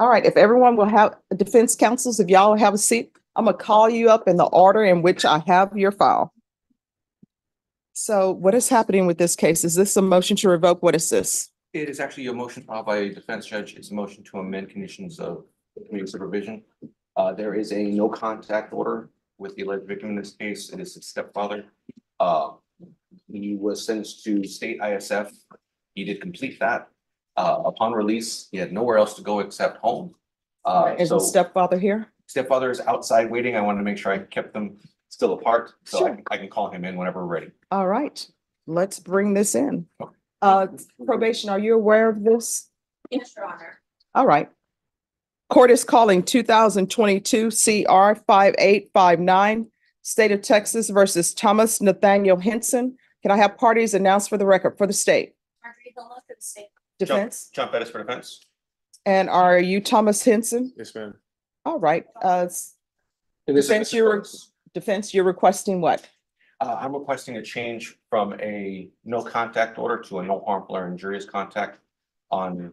All right, if everyone will have, defense counsels, if y'all have a seat, I'm gonna call you up in the order in which I have your file. So what is happening with this case? Is this a motion to revoke? What is this? It is actually a motion filed by a defense judge. It's a motion to amend conditions of community supervision. Uh, there is a no contact order with the alleged victim in this case. It is his stepfather. Uh, he was sentenced to state ISF. He did complete that. Uh, upon release, he had nowhere else to go except home. Uh, Is so the stepfather here? stepfather is outside waiting. I wanted to make sure I kept them still apart, so I Sure. can- I can call him in whenever we're ready. All right, let's bring this in. Okay. Uh, probation, are you aware of this? Yes, Your Honor. All right. Court is calling two thousand twenty-two CR five eight five nine, State of Texas versus Thomas Nathaniel Henson. Can I have parties announced for the record for the state? Marjorie Hillman for the state. Defense? John Bettis for defense. And are you Thomas Henson? Yes, ma'am. All right, uh, s- And this is Defense, Mr. you're- Phillips. defense, you're requesting what? Uh, I'm requesting a change from a no contact order to a no harmful or injurious contact on.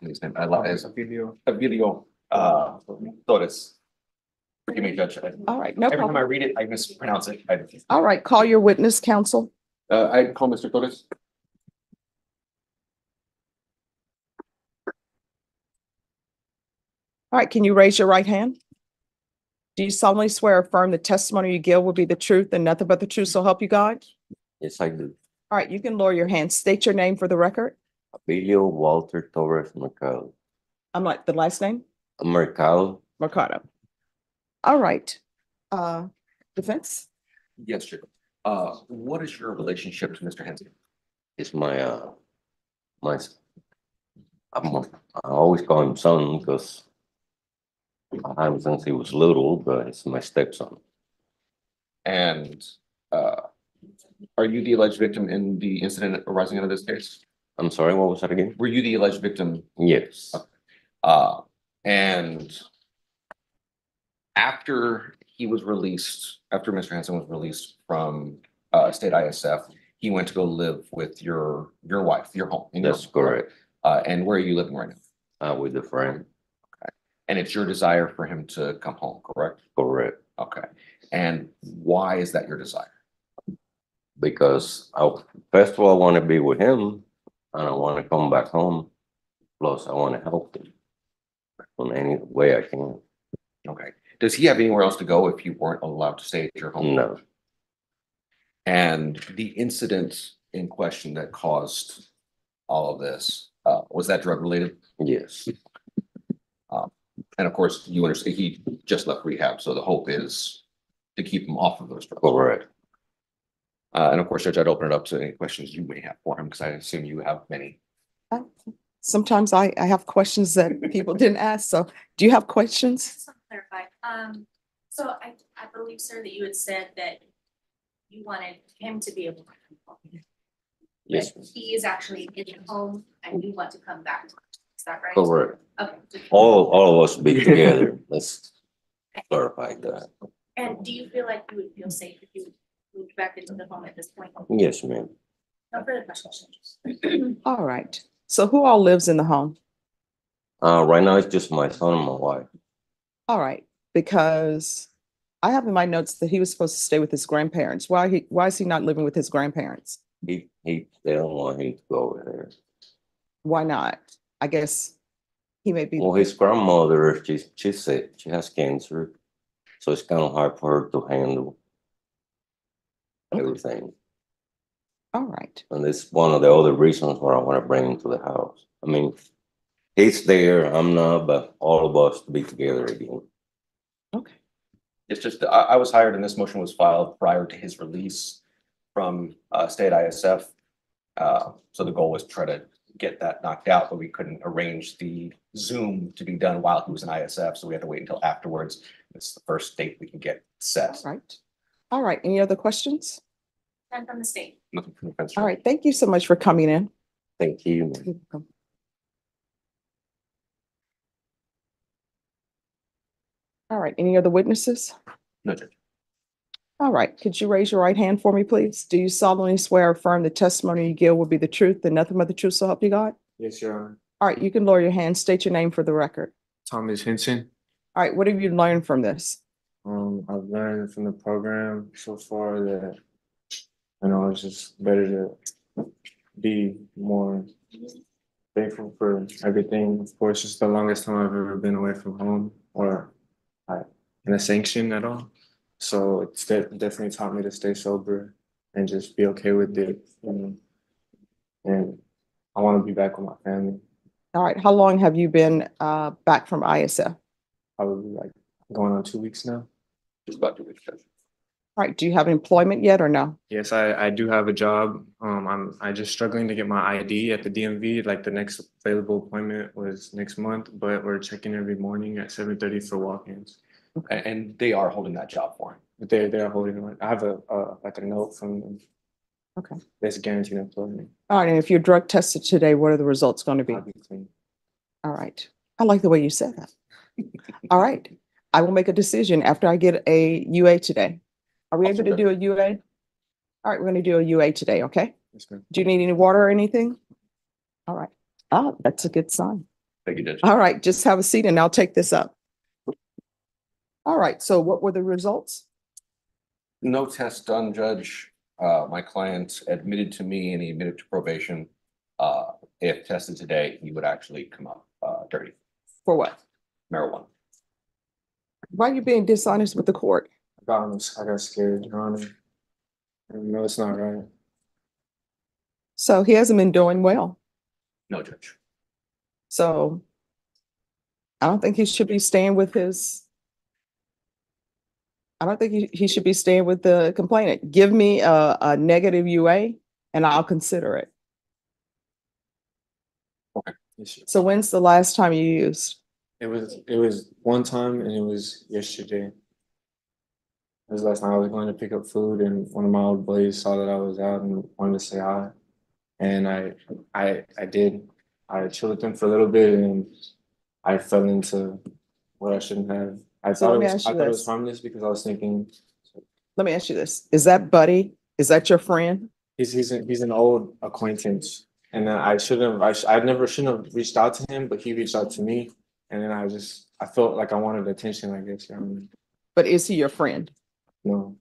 His name, I love his, Video. Emilio, uh, Torres. Forgive me, Judge. I- All right, no Every time I problem. read it, I mispronounce it. I- All right, call your witness, counsel. Uh, I call Mr. Torres. All right, can you raise your right hand? Do you solemnly swear or affirm the testimony you give will be the truth and nothing but the truth, so help you God? Yes, I do. All right, you can lower your hand. State your name for the record. Abilio Walter Torres Mercado. I'm like, the last name? Mercado, Mercado. All right, uh, defense? Yes, Judge. Uh, what is your relationship to Mr. Henson? is my, uh, my, s- I'm, a- I always call him son because I him since he was little, but it's my stepson. And, uh, are you the alleged victim in the incident arising out of this case? I'm sorry, what was that again? Were you the alleged victim Yes, Uh, and after he was released, after Mr. Hanson was released from, uh, state ISF, he went to go live with your, your wife, your home. in your that's home. correct. Uh, and where are you living right now? Uh, with a friend, And it's your desire for him to come home, correct? correct. Okay. And why is that your desire? Because I, first of all, I want to be with him and I want to come back home. Plus, I want to help him in any way I can. Okay. Does he have anywhere else to go if you weren't allowed to stay at your home? No, And the incident in question that caused all of this, uh, was that drug related? yes, And of course, you understand, he just left rehab, so the hope is to keep him off of those drugs. correct. Uh, and of course, Judge, I'd open it up to any questions you may have for him, because I assume you have many. Uh, Sometimes I, I have questions that people didn't ask, so do you have questions? Just to clarify, um, so I, I believe, sir, that you had said that you wanted him to be able to come home. Yes, But He is actually in your home and you want to come back. to him. Is that right? correct. Okay. All, all of us be together. Let's clarify that. And do you feel like you would feel safe if you moved back into the home at this point? Yes, ma'am. No further questions. All right, so who all lives in the home? Uh, right now it's just my son and my wife. All right, because I have in my notes that he was supposed to stay with his grandparents. Why he, why is he not living with his grandparents? He, he, they don't want him to go over there. Why not? I guess he may be, Well, his grandmother, she's, she's sick. She has cancer. So it's kind of hard for her to handle everything. all right, And it's one of the other reasons why I want to bring him to the house. I mean, he's there, I'm not, but all of us to be together again. okay. It's just, I, I was hired and this motion was filed prior to his release from, uh, state ISF. Uh, so the goal was to try to get that knocked out, but we couldn't arrange the Zoom to be done while he was in ISF, so we had to wait until afterwards. It's the first date we can get set. All right. All right, any other questions? And from the state. Nothing from the fence. All right, thank you so much for coming in. Thank you. All right, any other witnesses? No, Judge. All right, could you raise your right hand for me, please? Do you solemnly swear or affirm the testimony you give will be the truth and nothing but the truth, so help you God? Yes, Your Honor. All right, you can lower your hand, state your name for the record. Thomas Henson. All right, what have you learned from this? Um, I've learned from the program so far that I know it's just better to be more thankful for everything. Of course, it's the longest time I've ever been away from home or like in a sanction at all. So it's de- definitely taught me to stay sober and just be okay with it. And, and I want to be back with my family. All right, how long have you been uh back from ISF? Probably like going on two weeks now. Just about two weeks, Judge. All right, do you have employment yet or no? Yes, I, I do have a job. Um, I'm, I just struggling to get my ID at the DMV. Like the next available appointment was next month, but we're checking every morning at seven thirty for walk-ins. And, and they are holding that job for him. But they're, they're holding on. I have a, uh, like a note from them. Okay. That's guaranteed employment. All right, and if you're drug tested today, what are the results going to be? I'll be clean. All right. I like the way you said that. All right. I will make a decision after I get a UA today. Are we able to do a UA? All right, we're going to do a UA today, okay? Yes, ma'am. Do you need any water or anything? All right. Oh, that's a good sign. Thank you, Judge. All right, just have a seat and I'll take this up. All right, so what were the results? No test done, Judge. Uh, my client admitted to me and he admitted to probation. Uh, if tested today, he would actually come up, uh, dirty For what? marijuana. Why are you being dishonest with the court? I got, almost- I got scared, Your Honor. I know it's not right. So he hasn't been doing well. No, Judge. So I don't think he should be staying with his. I don't think he, he should be staying with the complainant. Give me a, a negative UA and I'll consider it. Your- So when's the last time you used? It was, it was one time and it was yesterday. It was last night I was going to pick up food and one of my old boys saw that I was out and wanted to say hi. And I, I, I did. I chilled with them for a little bit and I fell into what I shouldn't have. I So thought it was, I you thought it this. was harmless because I was thinking, Let me ask you this. Is that Buddy? Is that your friend? he's, he's, a- he's an old acquaintance. And then I should have, I, sh- I never shouldn't have reached out to him, but he reached out to me. And then I just, I felt like I wanted attention, I guess, you know what I mean? But is he your friend? No.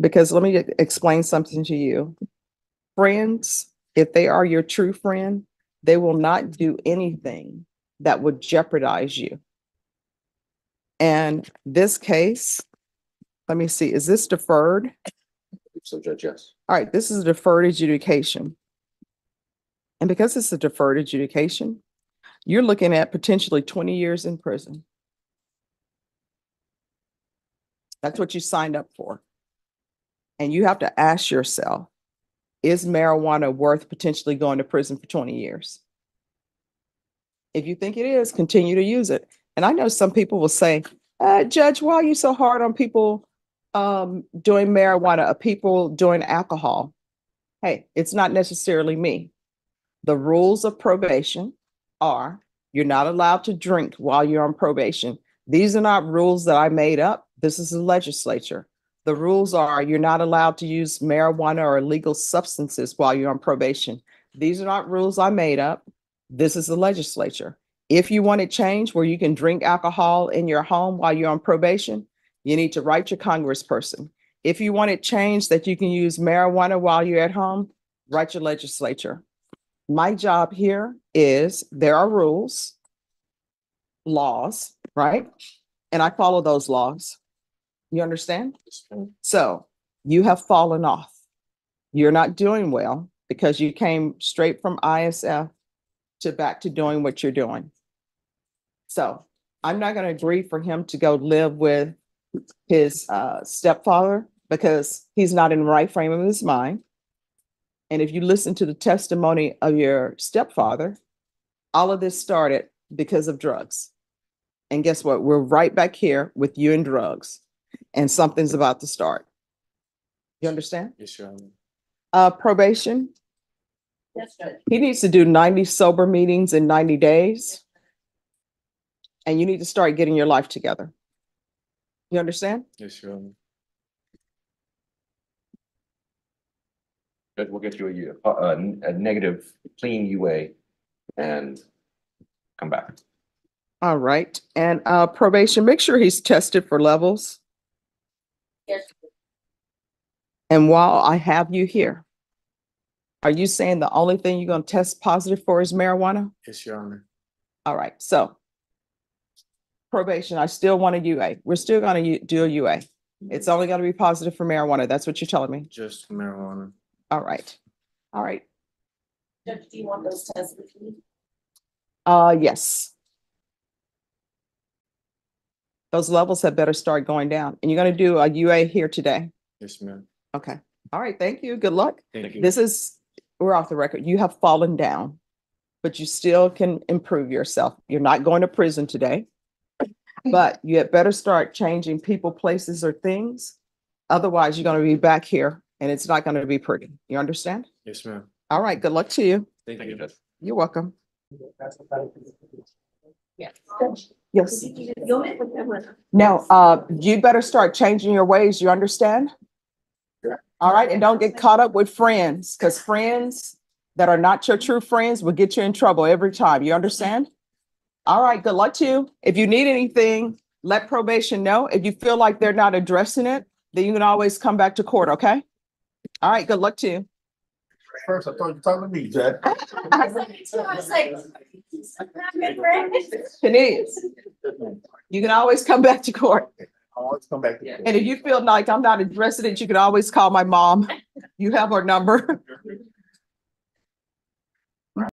Because let me e- explain something to you. Friends, if they are your true friend, they will not do anything that would jeopardize you. And this case, let me see, is this deferred? So Judge, yes. All right, this is a deferred adjudication. And because it's a deferred adjudication, you're looking at potentially twenty years in prison. That's what you signed up for. And you have to ask yourself, is marijuana worth potentially going to prison for twenty years? If you think it is, continue to use it. And I know some people will say, uh, Judge, why are you so hard on people um, doing marijuana, or people doing alcohol? Hey, it's not necessarily me. The rules of probation are you're not allowed to drink while you're on probation. These are not rules that I made up. This is the legislature. The rules are you're not allowed to use marijuana or illegal substances while you're on probation. These are not rules I made up. This is the legislature. If you want to change where you can drink alcohol in your home while you're on probation, you need to write your congressperson. If you want it changed that you can use marijuana while you're at home, write your legislature. My job here is there are rules, laws, right? And I follow those laws. You understand? So you have fallen off. You're not doing well because you came straight from ISF to back to doing what you're doing. So I'm not going to agree for him to go live with his uh, stepfather because he's not in the right frame of his mind. And if you listen to the testimony of your stepfather, all of this started because of drugs. And guess what? We're right back here with you and drugs, and something's about to start. You understand? Yes, Your Honor. Uh, probation, Yes, Judge. he needs to do ninety sober meetings in ninety days. And you need to start getting your life together. You understand? Yes, Your Honor. Judge, we'll get you a, U- uh, a, a negative clean UA and come back. All right, and uh probation, make sure he's tested for levels. Yes. And while I have you here, are you saying the only thing you're gonna test positive for is marijuana? Yes, Your Honor. All right, so probation, I still want a UA. We're still gonna u- do a UA. It's only gonna be positive for marijuana. That's what you're telling me. Just marijuana. All right. All right. Judge, do you want those tests with me? Uh, yes. Those levels had better start going down. And you're gonna do a UA here today. Yes, ma'am. Okay. All right, thank you. Good luck. Thank you. This is, we're off the record. You have fallen down, but you still can improve yourself. You're not going to prison today. But you had better start changing people, places, or things. Otherwise, you're gonna be back here and it's not gonna be pretty. You understand? Yes, ma'am. All right, good luck to you. Thank Thank you, you. Judge. You're welcome. Yes. Yes. Now, uh, you better start changing your ways. You understand? All right, and don't get caught up with friends, because friends that are not your true friends will get you in trouble every time. You understand? All right, good luck to you. If you need anything, let probation know. If you feel like they're not addressing it, then you can always come back to court, okay? All right, good luck to you. First, I thought you were talking to me, Jack. I was like, I was like, I'm good friend. Denise, you can always come back to court. I always come back. to And if you feel like I'm not addressing it, you can always call my mom. You have her number.